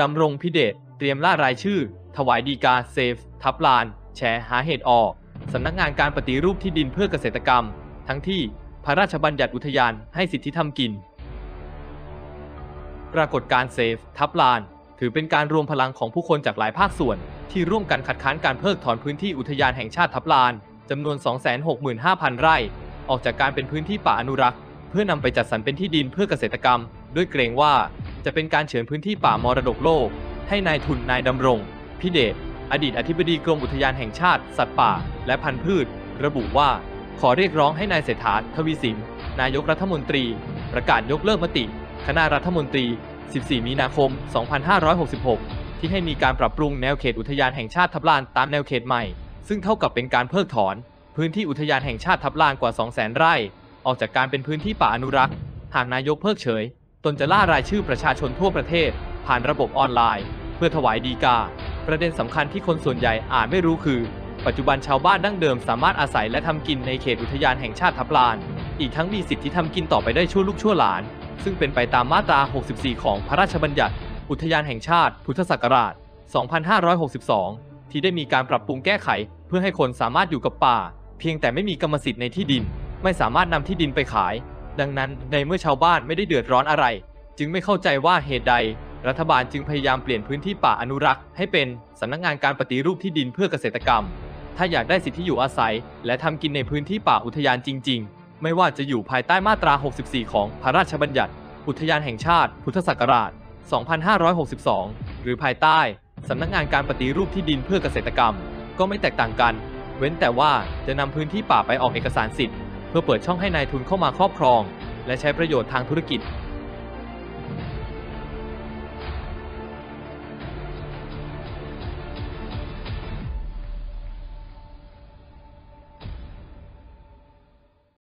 ดำรงค์ พิเดชเตรียมล่ารายชื่อ ถวายฎีกา Save ทับลาน แชร์หาเหตุออกสำนักงานการปฏิรูปที่ดินเพื่อเกษตรกรรม ทั้งที่พระราชบัญญัติอุทยานให้สิทธิทำกิน ปรากฏการ Save ทับลาน ถือเป็นการรวมพลังของผู้คนจากหลายภาคส่วน ที่ร่วมกันคัดค้านการเพิกถอนพื้นที่อุทยานแห่งชาติทับลานจำนวน 265,000 ไร่ ออกจากการเป็นพื้นที่ป่าอนุรักษ์ เพื่อนำไปจัดสรรเป็นที่ดินเพื่อเกษตรกรรม ด้วยเกรงว่า จะเป็นการเฉือนพื้นที่ป่ามรดกโลก ให้นายทุนนายดำรง พิเดชอดีตอธิบดีกรมอุทยานแห่งชาติ สัตว์ป่า และพันธุ์พืช ระบุว่า ขอเรียกร้องให้นายเศรษฐาทวีสิน นายกรัฐมนตรี ประกาศยกเลิกมติ คณะรัฐมนตรี 14 มีนาคม 2566 ที่ให้มีการปรับปรุงแนวเขตอุทยานแห่งชาติทับลานตามแนวเขตใหม่ ซึ่งเท่ากับเป็นการเพิกถอน พื้นที่อุทยานแห่งชาติทับลานกว่า 200,000 ไร่ ออกจากการเป็นพื้นที่ป่าอนุรักษ์ หากนายกเพิกเฉย ตนจะล่ารายชื่อประชาชนทั่วประเทศ ผ่านระบบออนไลน์ เพื่อถวายดีกา ประเด็นสำคัญที่คนส่วนใหญ่อาจไม่รู้คือ ปัจจุบันชาวบ้านดั้งเดิมสามารถอาศัยและทำกินในเขตอุทยานแห่งชาติทับลาน อีกทั้งมีสิทธิทำกินต่อไปได้ชั่วลูกชั่วหลาน ซึ่งเป็นไปตามมาตรา 64 ของพระราชบัญญัติ อุทยานแห่งชาติ พุทธศักราช 2562 ที่ได้มีการปรับปรุงแก้ไข เพื่อให้คนสามารถอยู่กับป่า เพียงแต่ไม่มีกรรมสิทธิ์ในที่ดิน ไม่สามารถนำที่ดินไปขาย ดังนั้นในเมื่อชาวบ้านไม่ได้เดือดร้อนอะไร จึงไม่เข้าใจว่าเหตุใด รัฐบาลจึงพยายามเปลี่ยนพื้นที่ป่าอนุรักษ์ให้เป็นสำนักงานการปฏิรูปที่ดินเพื่อเกษตรกรรม ถ้าอยากได้สิทธิอยู่อาศัย และทำกินในพื้นที่ป่าอุทยานจริง ๆ ไม่ว่าจะอยู่ภายใต้มาตรา 64 ของพระราชบัญญัติ อุทยานแห่งชาติ พุทธศักราช 2562 หรือภายใต้สำนักงานการปฏิรูปที่ดินเพื่อเกษตรกรรม ก็ไม่แตกต่างกัน เว้นแต่ว่าจะนำพื้นที่ป่าไปออกเอกสารสิทธิ์ เพื่อเปิดช่องให้นายทุนเข้ามาครอบครอง และใช้ประโยชน์ทางธุรกิจ